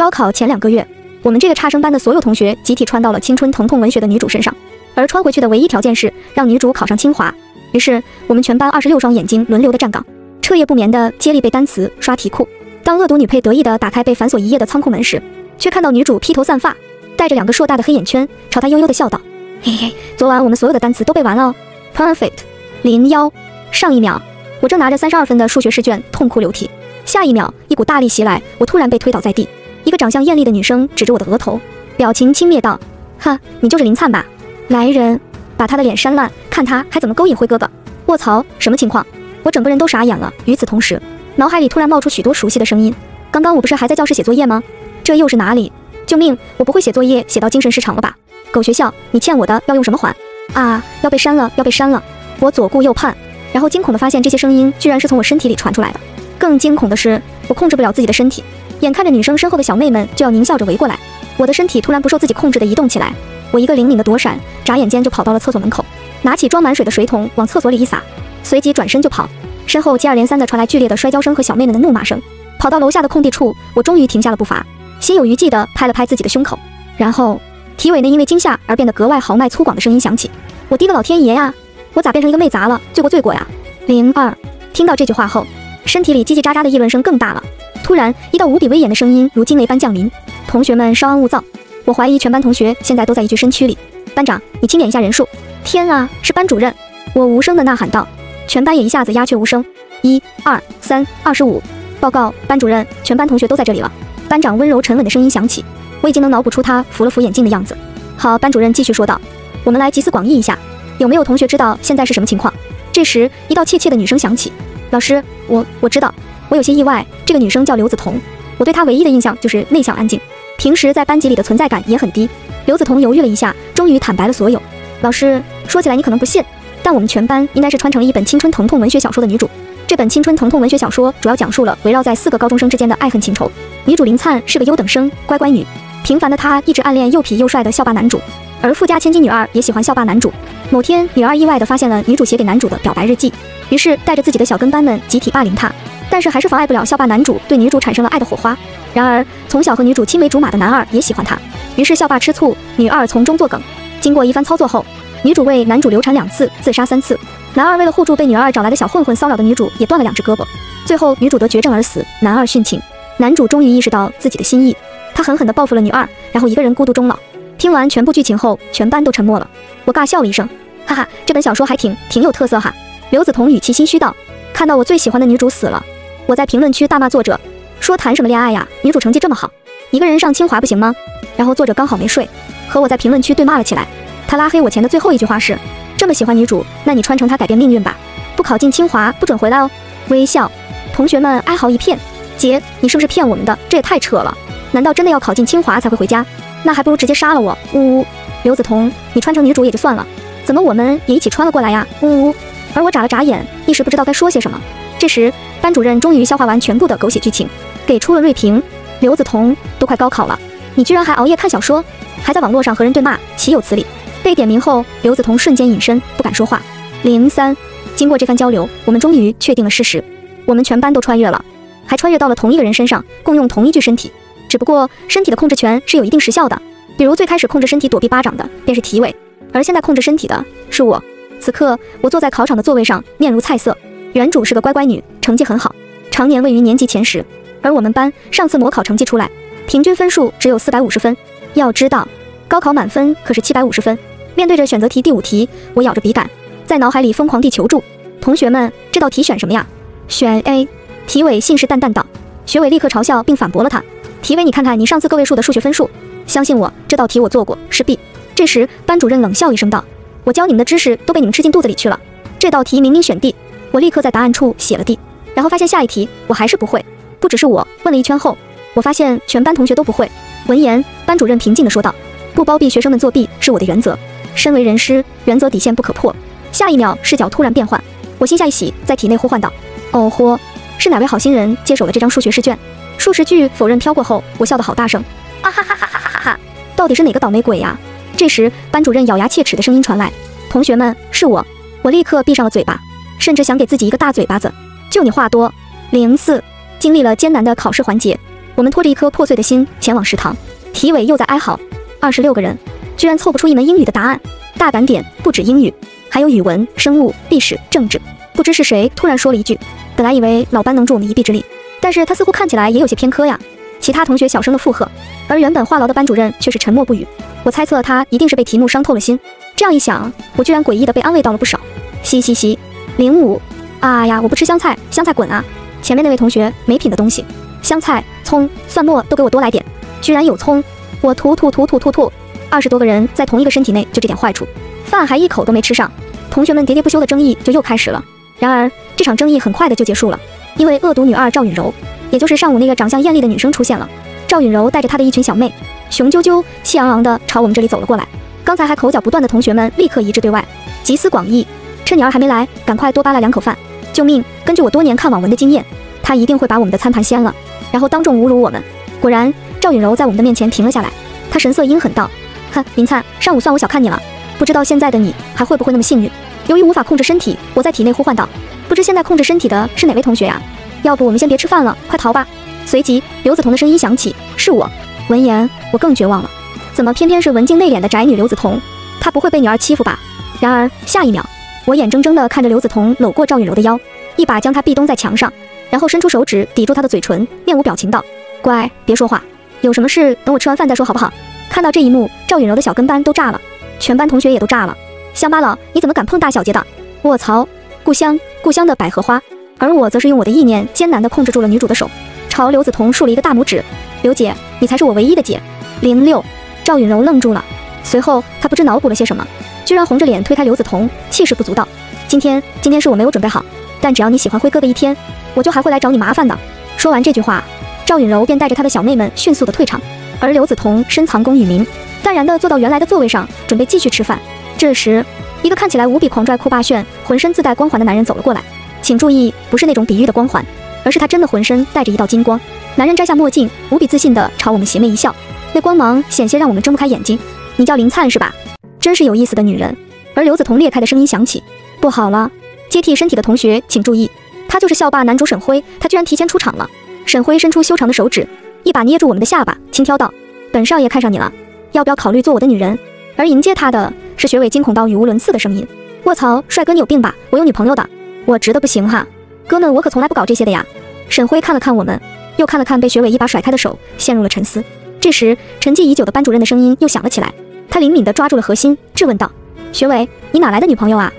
高考前两个月，我们这个差生班的所有同学集体穿到了青春疼痛文学的女主身上，而穿回去的唯一条件是让女主考上清华。于是，我们全班二十六双眼睛轮流的站岗，彻夜不眠的接力背单词、刷题库。当恶毒女配得意的打开被反锁一夜的仓库门时，却看到女主披头散发，带着两个硕大的黑眼圈，朝她悠悠的笑道：“嘿嘿，昨晚我们所有的单词都背完了哦，perfect，零幺。”上一秒，我正拿着三十二分的数学试卷痛哭流涕，下一秒，一股大力袭来，我突然被推倒在地。一个长相艳丽的女生指着我的额头，表情轻蔑道：“哈，你就是林灿吧？来人，把他的脸扇烂，看他还怎么勾引辉哥哥！”卧槽，什么情况？我整个人都傻眼了。与此同时，脑海里突然冒出许多熟悉的声音。刚刚我不是还在教室写作业吗？这又是哪里？救命！我不会写作业写到精神失常了吧？狗学校，你欠我的要用什么还？啊，要被删了，要被删了！我左顾右盼。然后惊恐地发现，这些声音居然是从我身体里传出来的。更惊恐的是，我控制不了自己的身体，眼看着女生身后的小妹们就要狞笑着围过来，我的身体突然不受自己控制地移动起来。我一个灵敏的躲闪，眨眼间就跑到了厕所门口，拿起装满水的水桶往厕所里一洒，随即转身就跑。身后接二连三地传来剧烈的摔跤声和小妹们的怒骂声。跑到楼下的空地处，我终于停下了步伐，心有余悸地拍了拍自己的胸口，然后体委内因为惊吓而变得格外豪迈粗犷的声音响起：“我的个老天爷呀！”我咋变成一个妹砸了？罪过罪过呀！零二，听到这句话后，身体里叽叽喳喳的议论声更大了。突然，一道无比威严的声音如惊雷般降临：“同学们稍安勿躁，我怀疑全班同学现在都在一具身躯里。班长，你清点一下人数。”天啊，是班主任！我无声的呐喊道。全班也一下子鸦雀无声。一、二、三、二十五。报告班主任，全班同学都在这里了。班长温柔沉稳的声音响起，我已经能脑补出他扶了扶眼镜的样子。好，班主任继续说道：“我们来集思广益一下。”有没有同学知道现在是什么情况？这时，一道怯怯的女声响起：“老师，我我知道。”我有些意外，这个女生叫刘梓彤。我对她唯一的印象就是内向安静，平时在班级里的存在感也很低。刘梓彤犹豫了一下，终于坦白了所有。老师，说起来你可能不信，但我们全班应该是穿成了一本青春疼痛文学小说的女主。这本青春疼痛文学小说主要讲述了围绕在四个高中生之间的爱恨情仇。女主林灿是个优等生，乖乖女。平凡的她一直暗恋又痞又帅的校霸男主。而富家千金女二也喜欢校霸男主。某天，女二意外地发现了女主写给男主的表白日记，于是带着自己的小跟班们集体霸凌他。但是还是妨碍不了校霸男主对女主产生了爱的火花。然而，从小和女主青梅竹马的男二也喜欢她，于是校霸吃醋，女二从中作梗。经过一番操作后，女主为男主流产两次，自杀三次。男二为了护住被女二找来的小混混骚扰的女主，也断了两只胳膊。最后，女主得绝症而死，男二殉情。男主终于意识到自己的心意，他狠狠地报复了女二，然后一个人孤独终老。听完全部剧情后，全班都沉默了。我尬笑了一声，哈哈，这本小说还挺挺有特色哈。刘梓彤语气心虚道：“看到我最喜欢的女主死了，我在评论区大骂作者，说谈什么恋爱呀？女主成绩这么好，一个人上清华不行吗？”然后作者刚好没睡，和我在评论区对骂了起来。他拉黑我前的最后一句话是：“这么喜欢女主，那你穿成她改变命运吧，不考进清华不准回来哦。”微笑，同学们哀嚎一片。姐，你是不是骗我们的？这也太扯了，难道真的要考进清华才会回家？那还不如直接杀了我！呜呜，刘梓彤，你穿成女主也就算了，怎么我们也一起穿了过来呀？呜呜，而我眨了眨眼，一时不知道该说些什么。这时，班主任终于消化完全部的狗血剧情，给出了锐评：刘梓彤，都快高考了，你居然还熬夜看小说，还在网络上和人对骂，岂有此理！被点名后，刘梓彤瞬间隐身，不敢说话。零三，经过这番交流，我们终于确定了事实：我们全班都穿越了，还穿越到了同一个人身上，共用同一具身体。只不过身体的控制权是有一定时效的，比如最开始控制身体躲避巴掌的便是体委，而现在控制身体的是我。此刻我坐在考场的座位上，面如菜色。原主是个乖乖女，成绩很好，常年位于年级前十。而我们班上次模考成绩出来，平均分数只有四百五十分。要知道，高考满分可是七百五十分。面对着选择题第五题，我咬着笔杆，在脑海里疯狂地求助同学们：这道题选什么呀？选 A。体委信誓旦旦道。学委立刻嘲笑并反驳了他。体委，你看看你上次个位数的数学分数，相信我，这道题我做过，是 B。这时，班主任冷笑一声道：“我教你们的知识都被你们吃进肚子里去了。这道题明明选 D。”我立刻在答案处写了 D，然后发现下一题我还是不会。不只是我，问了一圈后，我发现全班同学都不会。闻言，班主任平静地说道：“不包庇学生们作弊是我的原则，身为人师，原则底线不可破。”下一秒，视角突然变换，我心下一喜，在体内呼唤道：“哦豁，是哪位好心人接手了这张数学试卷？”数十句否认飘过后，我笑得好大声，啊哈哈哈哈哈哈！到底是哪个倒霉鬼呀？这时，班主任咬牙切齿的声音传来：“同学们，是我。”我立刻闭上了嘴巴，甚至想给自己一个大嘴巴子。就你话多。零四，经历了艰难的考试环节，我们拖着一颗破碎的心前往食堂，体委又在哀嚎：二十六个人，居然凑不出一门英语的答案。大胆点不止英语，还有语文、生物、历史、政治。不知是谁突然说了一句：“本来以为老班能助我们一臂之力，但是他似乎看起来也有些偏科呀。”其他同学小声的附和，而原本话痨的班主任却是沉默不语。我猜测他一定是被题目伤透了心。这样一想，我居然诡异的被安慰到了不少。嘻嘻嘻，零五，啊呀，我不吃香菜，香菜滚啊！前面那位同学没品的东西，香菜、葱、蒜末都给我多来点，居然有葱，我吐吐吐吐吐吐。二十多个人在同一个身体内，就这点坏处，饭还一口都没吃上。同学们喋喋不休的争议就又开始了。然而这场争议很快的就结束了，因为恶毒女二赵允柔，也就是上午那个长相艳丽的女生出现了。赵允柔带着她的一群小妹，雄赳赳、气昂昂地朝我们这里走了过来。刚才还口角不断的同学们立刻一致对外，集思广益，趁你儿还没来，赶快多扒拉两口饭。救命！根据我多年看网文的经验，她一定会把我们的餐盘掀了，然后当众侮辱我们。果然，赵允柔在我们的面前停了下来，她神色阴狠道：“哼，林灿，上午算我小看你了，不知道现在的你还会不会那么幸运。”由于无法控制身体，我在体内呼唤道：“不知现在控制身体的是哪位同学呀？要不我们先别吃饭了，快逃吧！”随即，刘子彤的声音响起：“是我。”闻言，我更绝望了，怎么偏偏是文静内敛的宅女刘子彤？她不会被女儿欺负吧？然而下一秒，我眼睁睁地看着刘子彤搂过赵雨柔的腰，一把将她壁咚在墙上，然后伸出手指抵住她的嘴唇，面无表情道：“乖，别说话，有什么事等我吃完饭再说，好不好？”看到这一幕，赵允柔的小跟班都炸了，全班同学也都炸了。乡巴佬，你怎么敢碰大小姐的？卧槽！故乡，故乡的百合花。而我则是用我的意念艰难地控制住了女主的手，朝刘梓彤竖了一个大拇指。刘姐，你才是我唯一的姐。零六，赵允柔愣住了，随后她不知脑补了些什么，居然红着脸推开刘梓彤，气势不足道：“今天，今天是我没有准备好，但只要你喜欢辉哥的一天，我就还会来找你麻烦的。”说完这句话，赵允柔便带着她的小妹们迅速的退场，而刘梓彤深藏功与名，淡然地坐到原来的座位上，准备继续吃饭。这时，一个看起来无比狂拽酷霸炫、浑身自带光环的男人走了过来。请注意，不是那种比喻的光环，而是他真的浑身带着一道金光。男人摘下墨镜，无比自信地朝我们邪魅一笑，那光芒险些让我们睁不开眼睛。你叫林灿是吧？真是有意思的女人。而刘子彤裂开的声音响起：“不好了，接替身体的同学请注意，他就是校霸男主沈辉，他居然提前出场了。”沈辉伸出修长的手指，一把捏住我们的下巴，轻佻道：“本少爷看上你了，要不要考虑做我的女人？”而迎接他的。是学伟惊恐到语无伦次的声音。卧槽，帅哥你有病吧？我有女朋友的，我直的不行哈。哥们，我可从来不搞这些的呀。沈辉看了看我们，又看了看被学伟一把甩开的手，陷入了沉思。这时，沉寂已久的班主任的声音又响了起来。他灵敏地抓住了核心，质问道：“学伟，你哪来的女朋友啊？”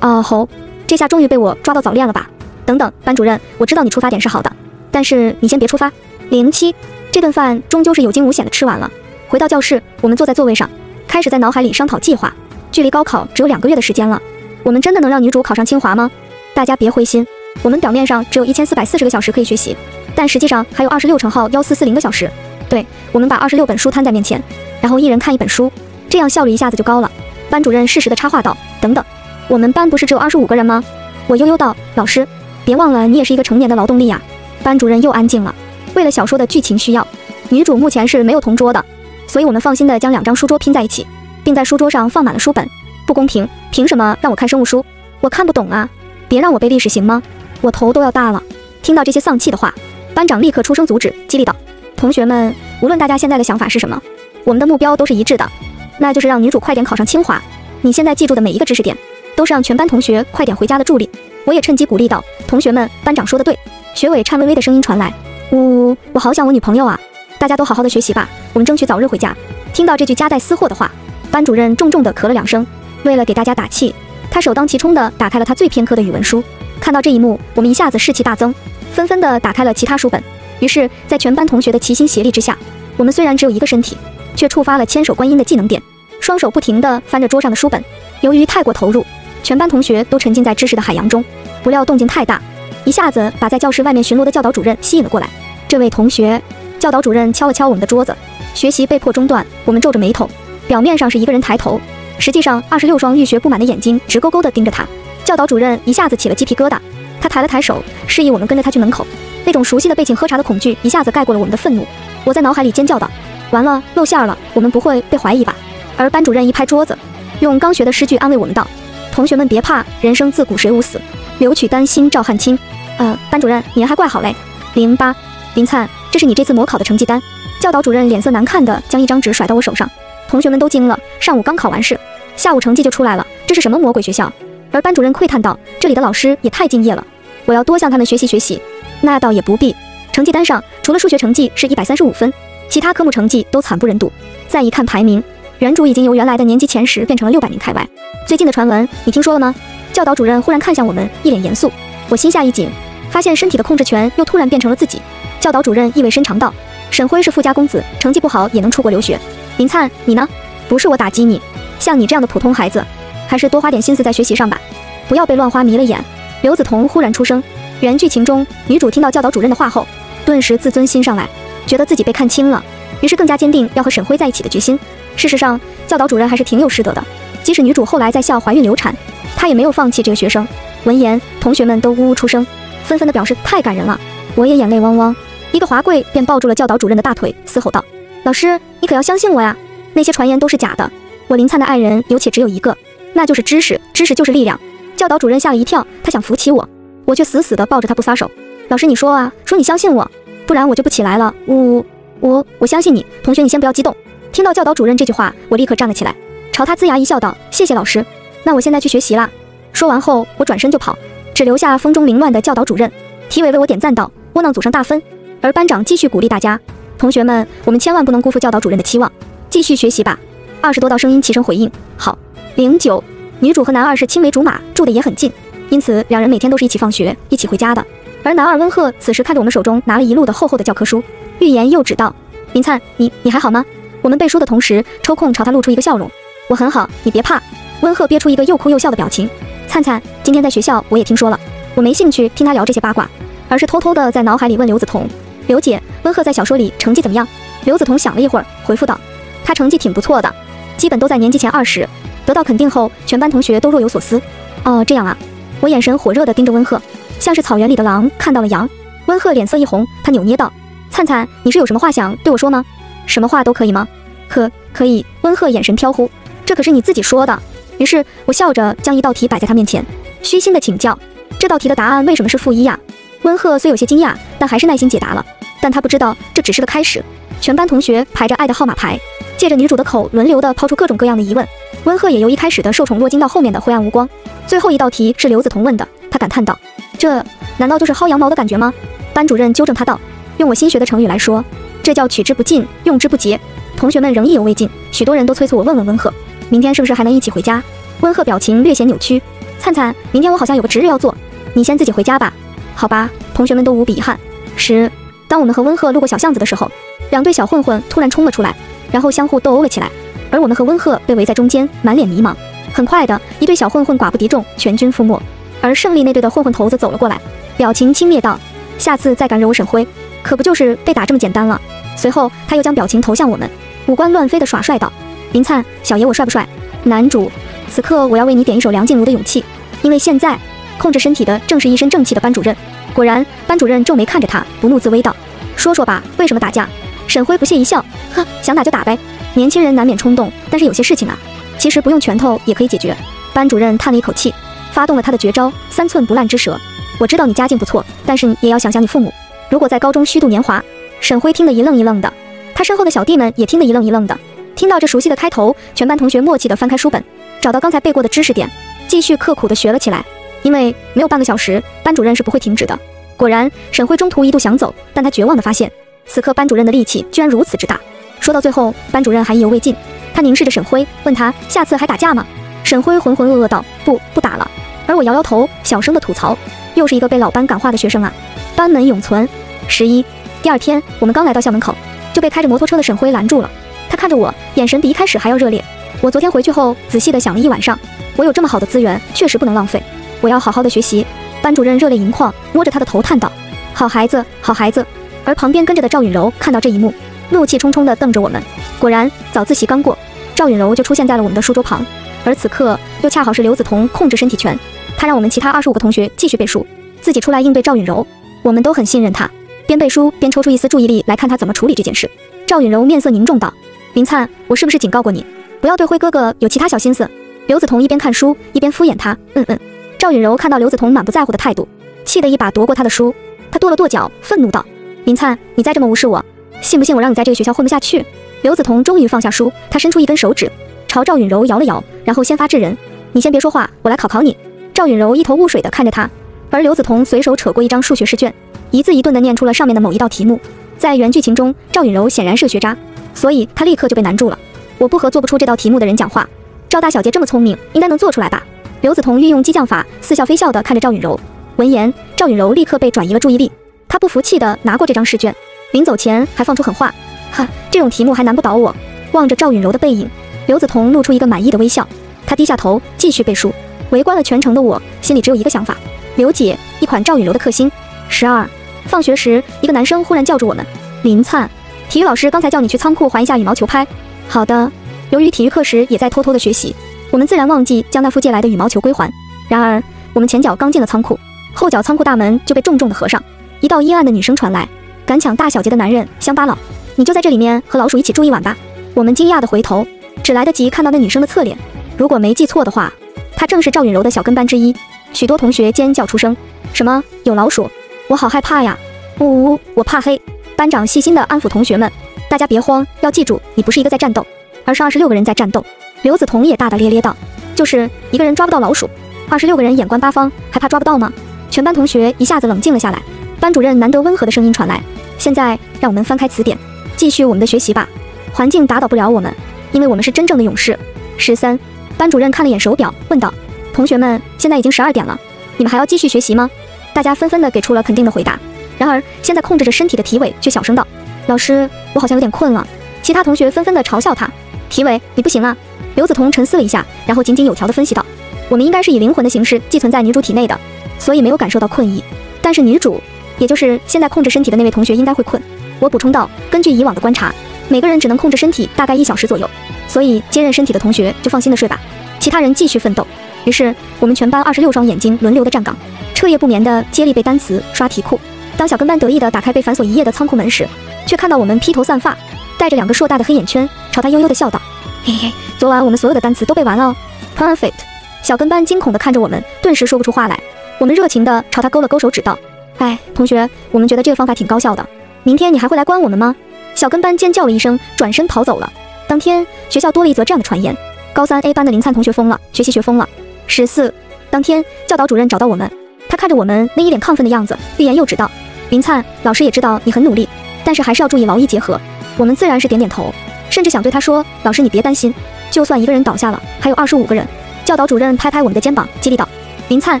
哦吼，这下终于被我抓到早恋了吧？等等，班主任，我知道你出发点是好的，但是你先别出发。零七，这顿饭终究是有惊无险的吃完了。回到教室，我们坐在座位上，开始在脑海里商讨计划。距离高考只有两个月的时间了，我们真的能让女主考上清华吗？大家别灰心，我们表面上只有一千四百四十个小时可以学习，但实际上还有二十六乘号幺四四零个小时。对，我们把二十六本书摊在面前，然后一人看一本书，这样效率一下子就高了。班主任适时的插话道：“等等，我们班不是只有二十五个人吗？”我悠悠道：“老师，别忘了你也是一个成年的劳动力呀。”班主任又安静了。为了小说的剧情需要，女主目前是没有同桌的，所以我们放心的将两张书桌拼在一起。并在书桌上放满了书本，不公平！凭什么让我看生物书？我看不懂啊！别让我背历史行吗？我头都要大了！听到这些丧气的话，班长立刻出声阻止，激励道：“同学们，无论大家现在的想法是什么，我们的目标都是一致的，那就是让女主快点考上清华。你现在记住的每一个知识点，都是让全班同学快点回家的助力。”我也趁机鼓励道：“同学们，班长说的对。”学委颤巍巍的声音传来：“呜，我好想我女朋友啊！大家都好好的学习吧，我们争取早日回家。”听到这句夹带私货的话。班主任重重地咳了两声，为了给大家打气，他首当其冲地打开了他最偏科的语文书。看到这一幕，我们一下子士气大增，纷纷地打开了其他书本。于是，在全班同学的齐心协力之下，我们虽然只有一个身体，却触发了千手观音的技能点，双手不停地翻着桌上的书本。由于太过投入，全班同学都沉浸在知识的海洋中，不料动静太大，一下子把在教室外面巡逻的教导主任吸引了过来。这位同学，教导主任敲了敲我们的桌子，学习被迫中断。我们皱着眉头。表面上是一个人抬头，实际上二十六双浴血不满的眼睛直勾勾地盯着他。教导主任一下子起了鸡皮疙瘩，他抬了抬手，示意我们跟着他去门口。那种熟悉的被请喝茶的恐惧一下子盖过了我们的愤怒。我在脑海里尖叫道：“完了，露馅了！我们不会被怀疑吧？”而班主任一拍桌子，用刚学的诗句安慰我们道：“同学们别怕，人生自古谁无死，留取丹心照汗青。”呃，班主任，您还怪好嘞。零八，林灿，这是你这次模考的成绩单。教导主任脸色难看的将一张纸甩到我手上，同学们都惊了。上午刚考完试，下午成绩就出来了，这是什么魔鬼学校？而班主任喟叹道：“这里的老师也太敬业了，我要多向他们学习学习。”那倒也不必。成绩单上除了数学成绩是一百三十五分，其他科目成绩都惨不忍睹。再一看排名，原主已经由原来的年级前十变成了六百名开外。最近的传闻你听说了吗？教导主任忽然看向我们，一脸严肃。我心下一紧，发现身体的控制权又突然变成了自己。教导主任意味深长道：“沈辉是富家公子，成绩不好也能出国留学。林灿，你呢？不是我打击你，像你这样的普通孩子，还是多花点心思在学习上吧，不要被乱花迷了眼。”刘子彤忽然出声。原剧情中，女主听到教导主任的话后，顿时自尊心上来，觉得自己被看轻了，于是更加坚定要和沈辉在一起的决心。事实上，教导主任还是挺有师德的，即使女主后来在校怀孕流产，他也没有放弃这个学生。闻言，同学们都呜呜出声，纷纷的表示太感人了。我也眼泪汪汪，一个滑跪便抱住了教导主任的大腿，嘶吼道：“老师，你可要相信我呀！那些传言都是假的。我林灿的爱人有且只有一个，那就是知识，知识就是力量。”教导主任吓了一跳，他想扶起我。我却死死地抱着他不撒手。老师，你说啊，说你相信我，不然我就不起来了。呜呜，我我相信你。同学，你先不要激动。听到教导主任这句话，我立刻站了起来，朝他龇牙一笑，道：“谢谢老师。那我现在去学习啦。”说完后，我转身就跑，只留下风中凌乱的教导主任。体委为我点赞道：“窝囊组上大分。”而班长继续鼓励大家：“同学们，我们千万不能辜负教导主任的期望，继续学习吧。”二十多道声音齐声回应：“好。”零九，女主和男二是青梅竹马，住的也很近。因此，两人每天都是一起放学、一起回家的。而男二温鹤此时看着我们手中拿了一路的厚厚的教科书，欲言又止道：“林灿，你你还好吗？”我们背书的同时，抽空朝他露出一个笑容：“我很好，你别怕。”温鹤憋出一个又哭又笑的表情。灿灿，今天在学校我也听说了，我没兴趣听他聊这些八卦，而是偷偷的在脑海里问刘子彤：“刘姐，温鹤在小说里成绩怎么样？”刘子彤想了一会儿，回复道：“他成绩挺不错的，基本都在年级前二十。”得到肯定后，全班同学都若有所思。哦，这样啊。我眼神火热地盯着温鹤，像是草原里的狼看到了羊。温鹤脸色一红，他扭捏道：“灿灿，你是有什么话想对我说吗？什么话都可以吗？可可以。”温鹤眼神飘忽，这可是你自己说的。于是我笑着将一道题摆在他面前，虚心地请教：“这道题的答案为什么是负一呀？”温鹤虽有些惊讶，但还是耐心解答了。但他不知道这只是个开始。全班同学排着爱的号码牌，借着女主的口轮流地抛出各种各样的疑问。温鹤也由一开始的受宠若惊到后面的灰暗无光。最后一道题是刘子彤问的，他感叹道：“这难道就是薅羊毛的感觉吗？”班主任纠正他道：“用我新学的成语来说，这叫取之不尽，用之不竭。”同学们仍意犹未尽，许多人都催促我问问温鹤，明天是不是还能一起回家？温鹤表情略显扭曲：“灿灿，明天我好像有个值日要做，你先自己回家吧。”好吧，同学们都无比遗憾。十，当我们和温鹤路过小巷子的时候，两对小混混突然冲了出来，然后相互斗殴了起来。而我们和温鹤被围在中间，满脸迷茫。很快的一对小混混寡不敌众，全军覆没。而胜利那队的混混头子走了过来，表情轻蔑道：“下次再敢惹我沈辉，可不就是被打这么简单了？”随后他又将表情投向我们，五官乱飞的耍帅道：“林灿，小爷我帅不帅？男主，此刻我要为你点一首梁静茹的《勇气》，因为现在控制身体的正是一身正气的班主任。”果然，班主任皱眉看着他，不怒自威道：“说说吧，为什么打架？”沈辉不屑一笑：“呵，想打就打呗。”年轻人难免冲动，但是有些事情啊，其实不用拳头也可以解决。班主任叹了一口气，发动了他的绝招——三寸不烂之舌。我知道你家境不错，但是你也要想想你父母。如果在高中虚度年华，沈辉听得一愣一愣的，他身后的小弟们也听得一愣一愣的。听到这熟悉的开头，全班同学默契地翻开书本，找到刚才背过的知识点，继续刻苦地学了起来。因为没有半个小时，班主任是不会停止的。果然，沈辉中途一度想走，但他绝望地发现，此刻班主任的力气居然如此之大。说到最后，班主任还意犹未尽，他凝视着沈辉，问他下次还打架吗？沈辉浑浑噩噩道：“不，不打了。”而我摇摇头，小声的吐槽：“又是一个被老班感化的学生啊！”班门永存。十一，第二天，我们刚来到校门口，就被开着摩托车的沈辉拦住了。他看着我，眼神比一开始还要热烈。我昨天回去后，仔细的想了一晚上，我有这么好的资源，确实不能浪费，我要好好的学习。班主任热泪盈眶，摸着他的头叹道：“好孩子，好孩子。”而旁边跟着的赵允柔看到这一幕。怒气冲冲地瞪着我们。果然，早自习刚过，赵允柔就出现在了我们的书桌旁。而此刻，又恰好是刘子彤控制身体权，他让我们其他二十五个同学继续背书，自己出来应对赵允柔。我们都很信任他，边背书边抽出一丝注意力来看他怎么处理这件事。赵允柔面色凝重道：“林灿，我是不是警告过你，不要对辉哥哥有其他小心思？”刘子彤一边看书一边敷衍他：“嗯嗯。”赵允柔看到刘子彤满不在乎的态度，气得一把夺过他的书。他跺了跺脚，愤怒道：“林灿，你再这么无视我，信不信我让你在这个学校混不下去？刘子彤终于放下书，他伸出一根手指，朝赵允柔摇了摇，然后先发制人：“你先别说话，我来考考你。”赵允柔一头雾水地看着他，而刘子彤随手扯过一张数学试卷，一字一顿地念出了上面的某一道题目。在原剧情中，赵允柔显然是个学渣，所以他立刻就被难住了。我不和做不出这道题目的人讲话。赵大小姐这么聪明，应该能做出来吧？刘梓潼运用激将法，似笑非笑地看着赵允柔。闻言，赵允柔立刻被转移了注意力。她不服气地拿过这张试卷，临走前还放出狠话：“哈，这种题目还难不倒我。”望着赵允柔的背影，刘梓潼露出一个满意的微笑。他低下头继续背书。围观了全程的我，心里只有一个想法：刘姐，一款赵允柔的克星。十二，放学时，一个男生忽然叫住我们：“林灿，体育老师刚才叫你去仓库还一下羽毛球拍。”好的。由于体育课时也在偷偷的学习，我们自然忘记将那副借来的羽毛球归还。然而，我们前脚刚进了仓库，后脚仓库大门就被重重的合上。一道阴暗的女声传来：“敢抢大小姐的男人，乡巴佬，你就在这里面和老鼠一起住一晚吧。”我们惊讶的回头，只来得及看到那女生的侧脸。如果没记错的话，她正是赵允柔的小跟班之一。许多同学尖叫出声：“什么？有老鼠？我好害怕呀！”呜呜，我怕黑。班长细心的安抚同学们：“大家别慌，要记住，你不是一个在战斗。”而是二十六个人在战斗。刘子彤也大大咧咧道：“就是一个人抓不到老鼠，二十六个人眼观八方，还怕抓不到吗？”全班同学一下子冷静了下来。班主任难得温和的声音传来：“现在让我们翻开词典，继续我们的学习吧。环境打倒不了我们，因为我们是真正的勇士。”十三，班主任看了眼手表，问道：“同学们，现在已经十二点了，你们还要继续学习吗？”大家纷纷的给出了肯定的回答。然而，现在控制着身体的体委却小声道：“老师，我好像有点困了。”其他同学纷纷的嘲笑他。体委，你不行啊！刘梓潼沉思了一下，然后井井有条地分析道：“我们应该是以灵魂的形式寄存在女主体内的，所以没有感受到困意。但是女主，也就是现在控制身体的那位同学，应该会困。”我补充道：“根据以往的观察，每个人只能控制身体大概一小时左右，所以接任身体的同学就放心的睡吧，其他人继续奋斗。”于是，我们全班二十六双眼睛轮流的站岗，彻夜不眠的接力背单词、刷题库。当小跟班得意的打开被反锁一夜的仓库门时，却看到我们披头散发。带着两个硕大的黑眼圈，朝他悠悠地笑道：“嘿嘿，昨晚我们所有的单词都背完了。哦 ”Perfect。小跟班惊恐地看着我们，顿时说不出话来。我们热情地朝他勾了勾手指道：“哎，同学，我们觉得这个方法挺高效的。明天你还会来关我们吗？”小跟班尖叫了一声，转身逃走了。当天学校多了一则这样的传言：高三 A 班的林灿同学疯了，学习学疯了。十四。当天教导主任找到我们，他看着我们那一脸亢奋的样子，欲言又止道：“林灿，老师也知道你很努力，但是还是要注意劳逸结合。”我们自然是点点头，甚至想对他说：“老师，你别担心，就算一个人倒下了，还有二十五个人。”教导主任拍拍我们的肩膀，激励道：“林灿，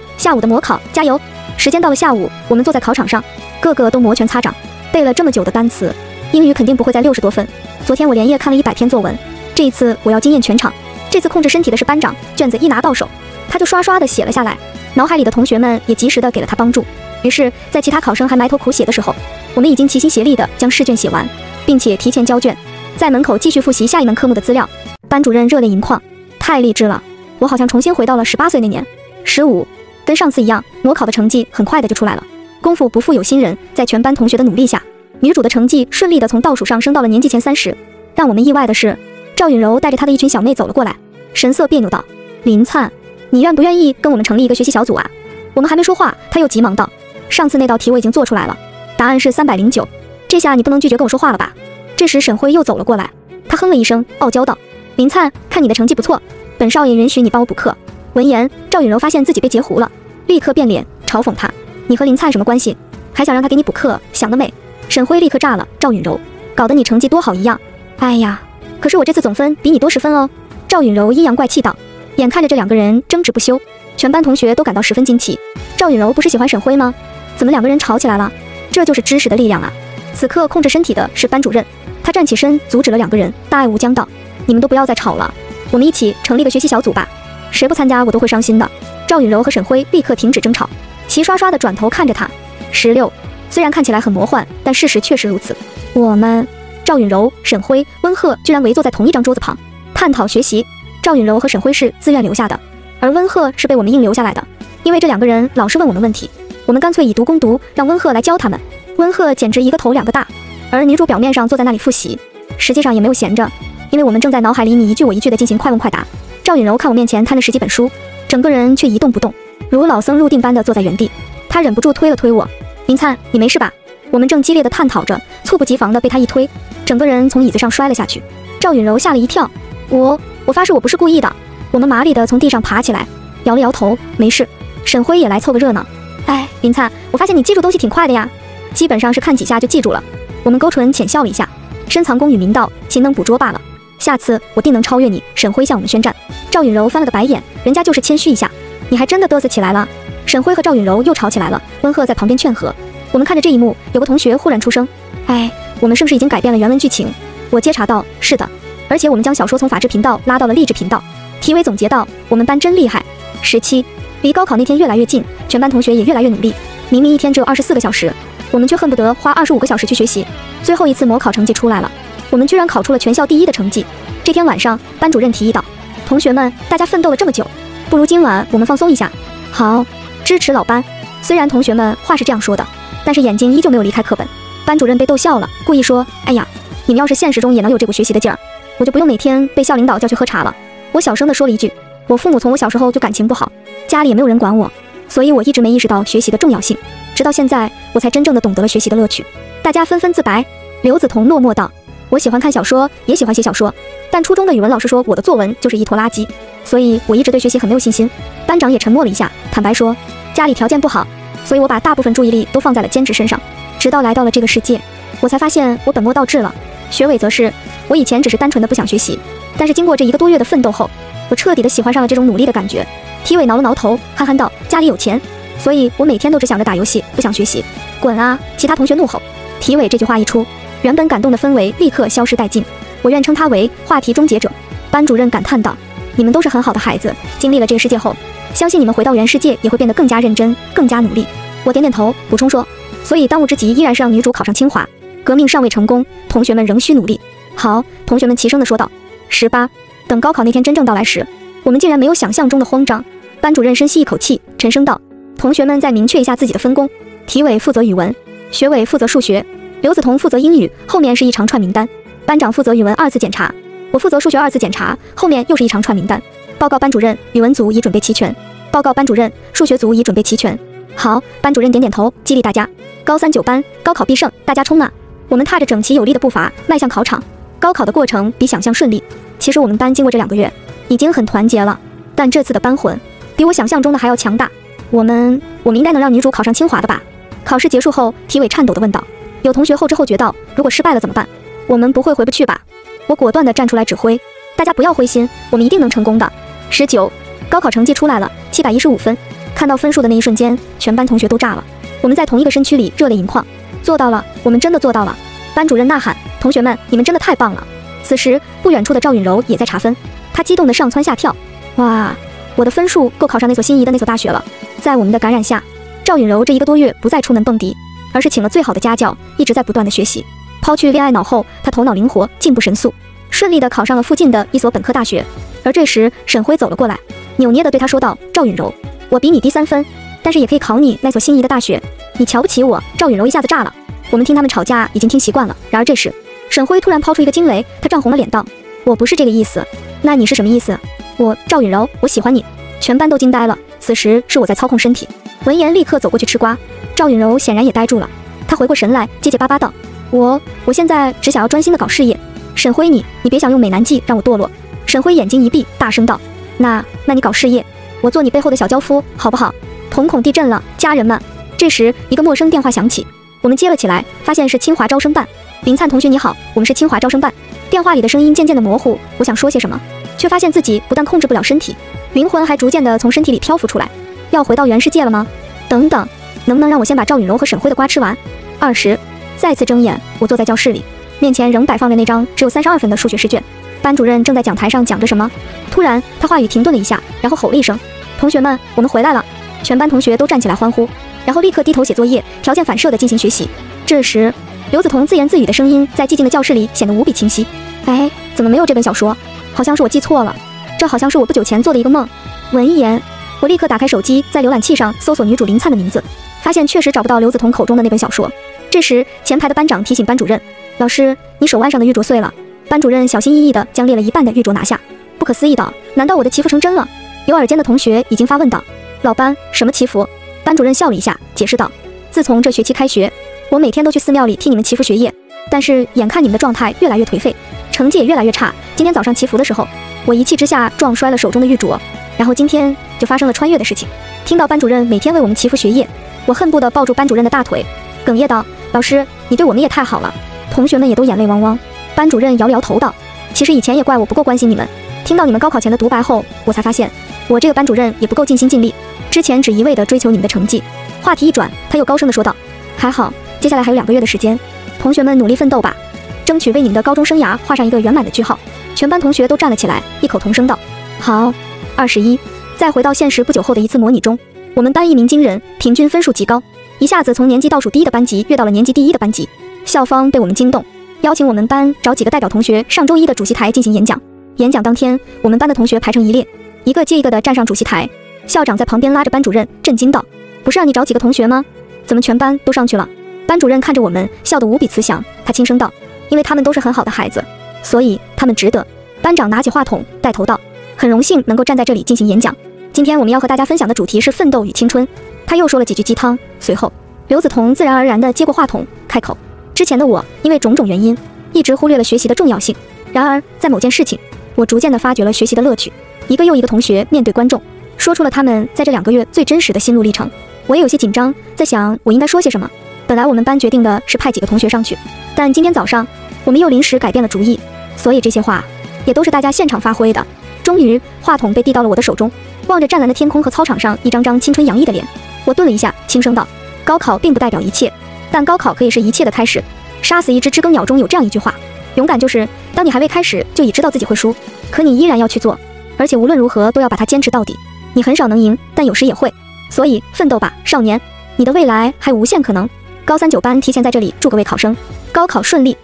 下午的模考加油！”时间到了下午，我们坐在考场上，个个都摩拳擦掌，背了这么久的单词，英语肯定不会在六十多分。昨天我连夜看了一百篇作文，这一次我要惊艳全场。这次控制身体的是班长，卷子一拿到手，他就刷刷的写了下来，脑海里的同学们也及时的给了他帮助。于是，在其他考生还埋头苦写的时候，我们已经齐心协力的将试卷写完。并且提前交卷，在门口继续复习下一门科目的资料。班主任热泪盈眶，太励志了！我好像重新回到了十八岁那年。十五，跟上次一样，模考的成绩很快的就出来了。功夫不负有心人，在全班同学的努力下，女主的成绩顺利的从倒数上升到了年级前三十。让我们意外的是，赵允柔带着她的一群小妹走了过来，神色别扭道：“林灿，你愿不愿意跟我们成立一个学习小组啊？”我们还没说话，她又急忙道：“上次那道题我已经做出来了，答案是三百零九。”这下你不能拒绝跟我说话了吧？这时沈辉又走了过来，他哼了一声，傲娇道：“林灿，看你的成绩不错，本少爷允许你帮我补课。”闻言，赵允柔发现自己被截胡了，立刻变脸嘲讽他：“你和林灿什么关系？还想让他给你补课？想得美！”沈辉立刻炸了：“赵允柔，搞得你成绩多好一样。哎呀，可是我这次总分比你多十分哦。”赵允柔阴阳怪气道。眼看着这两个人争执不休，全班同学都感到十分惊奇。赵允柔不是喜欢沈辉吗？怎么两个人吵起来了？这就是知识的力量啊！此刻控制身体的是班主任，他站起身阻止了两个人，大爱无疆道：“你们都不要再吵了，我们一起成立个学习小组吧，谁不参加我都会伤心的。”赵允柔和沈辉立刻停止争吵，齐刷刷的转头看着他。十六，虽然看起来很魔幻，但事实确实如此。我们赵允柔、沈辉、温鹤居然围坐在同一张桌子旁探讨学习。赵允柔和沈辉是自愿留下的，而温鹤是被我们硬留下来的，因为这两个人老是问我们问题，我们干脆以毒攻毒，让温鹤来教他们。温鹤简直一个头两个大，而女主表面上坐在那里复习，实际上也没有闲着，因为我们正在脑海里你一句我一句的进行快问快答。赵允柔看我面前摊着十几本书，整个人却一动不动，如老僧入定般的坐在原地。她忍不住推了推我：“林灿，你没事吧？”我们正激烈的探讨着，猝不及防的被他一推，整个人从椅子上摔了下去。赵允柔吓了一跳，我我发誓我不是故意的。我们麻利的从地上爬起来，摇了摇头，没事。沈辉也来凑个热闹。哎，林灿，我发现你记住东西挺快的呀，基本上是看几下就记住了。我们勾唇浅笑了一下，深藏功与名道，勤能捕捉罢了。下次我定能超越你。沈辉向我们宣战。赵允柔翻了个白眼，人家就是谦虚一下，你还真的嘚瑟起来了。沈辉和赵允柔又吵起来了，温鹤在旁边劝和。我们看着这一幕，有个同学忽然出声：“哎，我们是不是已经改变了原文剧情？”我接茬道：“是的，而且我们将小说从法制频道拉到了励志频道。”体委总结道：“我们班真厉害。”十七，离高考那天越来越近，全班同学也越来越努力。明明一天只有二十四个小时，我们却恨不得花二十五个小时去学习。最后一次模考成绩出来了。我们居然考出了全校第一的成绩。这天晚上，班主任提议道：“同学们，大家奋斗了这么久，不如今晚我们放松一下。”好，支持老班。虽然同学们话是这样说的，但是眼睛依旧没有离开课本。班主任被逗笑了，故意说：“哎呀，你们要是现实中也能有这股学习的劲儿，我就不用每天被校领导叫去喝茶了。”我小声地说了一句：“我父母从我小时候就感情不好，家里也没有人管我，所以我一直没意识到学习的重要性。直到现在，我才真正的懂得了学习的乐趣。”大家纷纷自白。刘子彤落寞道。我喜欢看小说，也喜欢写小说，但初中的语文老师说我的作文就是一坨垃圾，所以我一直对学习很没有信心。班长也沉默了一下，坦白说家里条件不好，所以我把大部分注意力都放在了兼职身上。直到来到了这个世界，我才发现我本末倒置了。学伟则是，我以前只是单纯的不想学习，但是经过这一个多月的奋斗后，我彻底的喜欢上了这种努力的感觉。体委挠了挠头，憨憨道：家里有钱，所以我每天都只想着打游戏，不想学习。滚啊！其他同学怒吼。体委这句话一出。原本感动的氛围立刻消失殆尽，我愿称他为话题终结者。班主任感叹道：“你们都是很好的孩子，经历了这个世界后，相信你们回到原世界也会变得更加认真、更加努力。”我点点头，补充说：“所以当务之急依然是让女主考上清华。革命尚未成功，同学们仍需努力。”好，同学们齐声地说道。十八，等高考那天真正到来时，我们竟然没有想象中的慌张。班主任深吸一口气，沉声道：“同学们再明确一下自己的分工，体委负责语文，学委负责数学。”刘子彤负责英语，后面是一长串名单。班长负责语文二次检查，我负责数学二次检查，后面又是一长串名单。报告班主任，语文组已准备齐全。报告班主任，数学组已准备齐全。好，班主任点点头，激励大家。高三九班，高考必胜，大家冲啊！我们踏着整齐有力的步伐迈向考场。高考的过程比想象顺利。其实我们班经过这两个月已经很团结了，但这次的班魂比我想象中的还要强大。我们，我们应该能让女主考上清华的吧？考试结束后，体委颤抖地问道。有同学后知后觉道：“如果失败了怎么办？我们不会回不去吧？”我果断地站出来指挥：“大家不要灰心，我们一定能成功的。”十九，高考成绩出来了，七百一十五分。看到分数的那一瞬间，全班同学都炸了。我们在同一个身躯里热泪盈眶，做到了，我们真的做到了！班主任呐喊：“同学们，你们真的太棒了！”此时，不远处的赵允柔也在查分，她激动地上蹿下跳：“哇，我的分数够考上那所心仪的那所大学了！”在我们的感染下，赵允柔这一个多月不再出门蹦迪。而是请了最好的家教，一直在不断的学习。抛去恋爱脑后，他头脑灵活，进步神速，顺利的考上了附近的一所本科大学。而这时，沈辉走了过来，扭捏的对他说道：“赵允柔，我比你低三分，但是也可以考你那所心仪的大学。你瞧不起我？”赵允柔一下子炸了。我们听他们吵架已经听习惯了。然而这时，沈辉突然抛出一个惊雷，他涨红了脸道：“我不是这个意思。那你是什么意思？我赵允柔，我喜欢你。”全班都惊呆了。此时是我在操控身体。闻言，立刻走过去吃瓜。赵允柔显然也呆住了，她回过神来，结结巴巴道：“我，我现在只想要专心的搞事业。沈辉，你，你。别想用美男计让我堕落。”沈辉眼睛一闭，大声道：“那，那你。搞事业，我做你。背后的小娇夫，好不好？”瞳孔地震了，家人们。这时，一个陌生电话响起，我们接了起来，发现是清华招生办。林灿同学，你。好，我们是清华招生办。电话里的声音渐渐的模糊，我想说些什么，却发现自己不但控制不了身体，灵魂还逐渐的从身体里漂浮出来。要回到原世界了吗？等等，能不能让我先把赵允柔和沈辉的瓜吃完？二十，再次睁眼，我坐在教室里，面前仍摆放着那张只有三十二分的数学试卷。班主任正在讲台上讲着什么，突然他话语停顿了一下，然后吼了一声：“同学们，我们回来了！”全班同学都站起来欢呼，然后立刻低头写作业，条件反射的进行学习。这时，刘子彤自言自语的声音在寂静的教室里显得无比清晰：“哎，怎么没有这本小说？好像是我记错了，这好像是我不久前做的一个梦。”闻言。我立刻打开手机，在浏览器上搜索女主林灿的名字，发现确实找不到刘子彤口中的那本小说。这时，前排的班长提醒班主任：“老师，你手腕上的玉镯碎了。”班主任小心翼翼地将裂了一半的玉镯拿下，不可思议道：“难道我的祈福成真了？”有耳尖的同学已经发问道：“老班，什么祈福？”班主任笑了一下，解释道：“自从这学期开学，我每天都去寺庙里替你们祈福学业，但是眼看你们的状态越来越颓废，成绩也越来越差。今天早上祈福的时候，我一气之下撞摔了手中的玉镯，然后今天就发生了穿越的事情。听到班主任每天为我们祈福学业，我恨不得抱住班主任的大腿，哽咽道：“老师，你对我们也太好了。”同学们也都眼泪汪汪。班主任摇了摇头道：“其实以前也怪我不够关心你们。听到你们高考前的独白后，我才发现我这个班主任也不够尽心尽力。之前只一味的追求你们的成绩。”话题一转，他又高声的说道：“还好。”接下来还有两个月的时间，同学们努力奋斗吧，争取为你们的高中生涯画上一个圆满的句号。全班同学都站了起来，异口同声道：“好。”二十一，再回到现实不久后的一次模拟中，我们班一鸣惊人，平均分数极高，一下子从年级倒数第一的班级跃到了年级第一的班级。校方被我们惊动，邀请我们班找几个代表同学上周一的主席台进行演讲。演讲当天，我们班的同学排成一列，一个接一个的站上主席台。校长在旁边拉着班主任，震惊道：“不是让你找几个同学吗？怎么全班都上去了？”班主任看着我们，笑得无比慈祥。他轻声道：“因为他们都是很好的孩子，所以他们值得。”班长拿起话筒，带头道：“很荣幸能够站在这里进行演讲。今天我们要和大家分享的主题是奋斗与青春。”他又说了几句鸡汤。随后，刘梓彤自然而然地接过话筒，开口：“之前的我因为种种原因，一直忽略了学习的重要性。然而，在某件事情，我逐渐地发掘了学习的乐趣。”一个又一个同学面对观众，说出了他们在这两个月最真实的心路历程。我也有些紧张，在想我应该说些什么。本来我们班决定的是派几个同学上去，但今天早上我们又临时改变了主意，所以这些话也都是大家现场发挥的。终于，话筒被递到了我的手中，望着湛蓝的天空和操场上一张张青春洋溢的脸，我顿了一下，轻声道：“高考并不代表一切，但高考可以是一切的开始。”杀死一只知更鸟中有这样一句话：勇敢就是当你还未开始就已知道自己会输，可你依然要去做，而且无论如何都要把它坚持到底。你很少能赢，但有时也会，所以奋斗吧，少年，你的未来还有无限可能。高三九班提前在这里祝各位考生高考顺利。